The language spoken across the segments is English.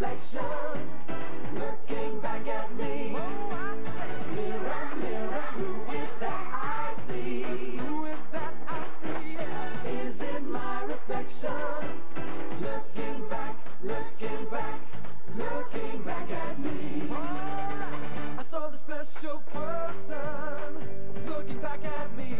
reflection looking back at me. Mirror, mirror, who is that I see? Who is that I see? Is it my reflection looking back, looking back, looking back at me? Oh, I saw the special person looking back at me.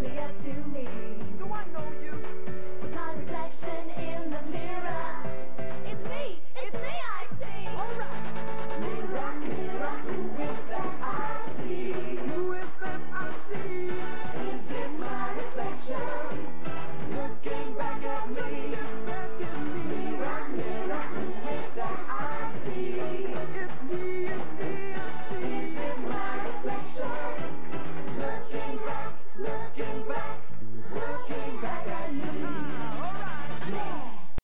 familiar to me.